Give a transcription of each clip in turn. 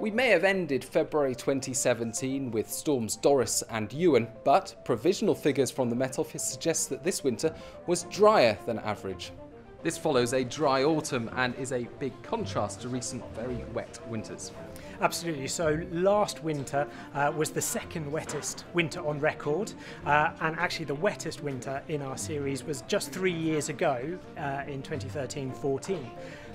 We may have ended February 2017 with storms Doris and Ewan, but provisional figures from the Met Office suggest that this winter was drier than average. This follows a dry autumn and is a big contrast to recent very wet winters. Absolutely. So last winter uh, was the second wettest winter on record, uh, and actually the wettest winter in our series was just three years ago uh, in 2013-14.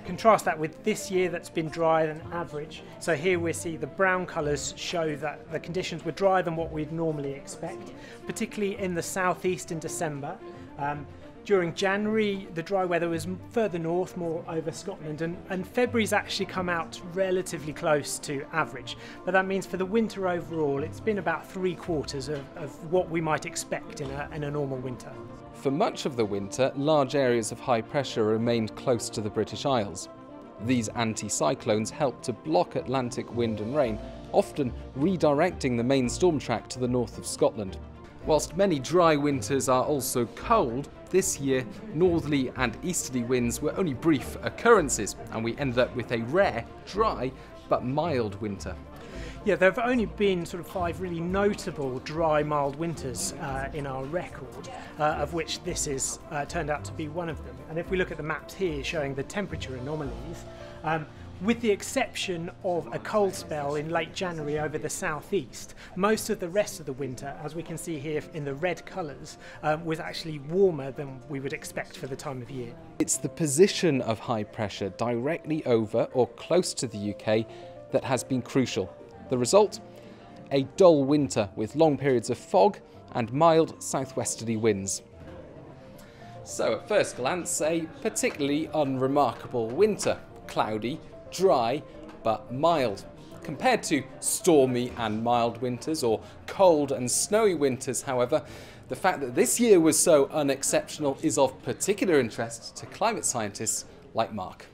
Contrast that with this year that's been drier than average. So here we see the brown colours show that the conditions were drier than what we'd normally expect, particularly in the southeast in December. Um, during January, the dry weather was further north, more over Scotland, and, and February's actually come out relatively close to average. But that means for the winter overall, it's been about three quarters of, of what we might expect in a, in a normal winter. For much of the winter, large areas of high pressure remained close to the British Isles. These anticyclones helped to block Atlantic wind and rain, often redirecting the main storm track to the north of Scotland. Whilst many dry winters are also cold, this year northerly and easterly winds were only brief occurrences, and we ended up with a rare, dry, but mild winter. Yeah, there have only been sort of five really notable dry, mild winters uh, in our record, uh, of which this is uh, turned out to be one of them. And if we look at the maps here showing the temperature anomalies, um, with the exception of a cold spell in late January over the southeast, most of the rest of the winter, as we can see here in the red colours, um, was actually warmer than we would expect for the time of year. It's the position of high pressure directly over or close to the UK that has been crucial. The result? A dull winter with long periods of fog and mild southwesterly winds. So, at first glance, a particularly unremarkable winter. Cloudy, dry but mild. Compared to stormy and mild winters or cold and snowy winters, however, the fact that this year was so unexceptional is of particular interest to climate scientists like Mark.